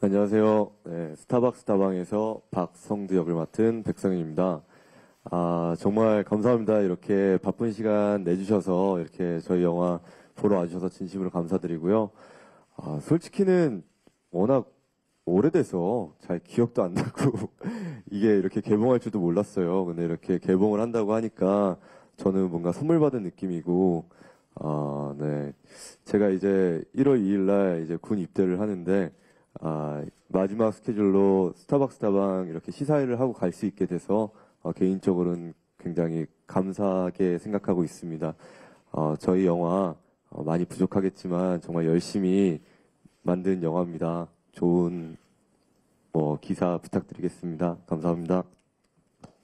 안녕하세요. 네, 스타벅스 다방에서 박성두 역을 맡은 백성현입니다. 아, 정말 감사합니다. 이렇게 바쁜 시간 내주셔서 이렇게 저희 영화 보러 와주셔서 진심으로 감사드리고요. 아, 솔직히는 워낙 오래돼서 잘 기억도 안 나고 이게 이렇게 개봉할 줄도 몰랐어요. 근데 이렇게 개봉을 한다고 하니까 저는 뭔가 선물 받은 느낌이고, 아, 네. 제가 이제 1월 2일 날 이제 군 입대를 하는데, 아, 마지막 스케줄로 스타벅스 다방 이렇게 시사회를 하고 갈 수 있게 돼서 어, 개인적으로는 굉장히 감사하게 생각하고 있습니다. 어, 저희 영화 어, 많이 부족하겠지만 정말 열심히 만든 영화입니다. 좋은 뭐 기사 부탁드리겠습니다. 감사합니다.